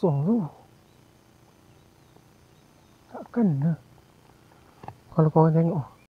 besar tu. Takkan lah. Kalau korang tengok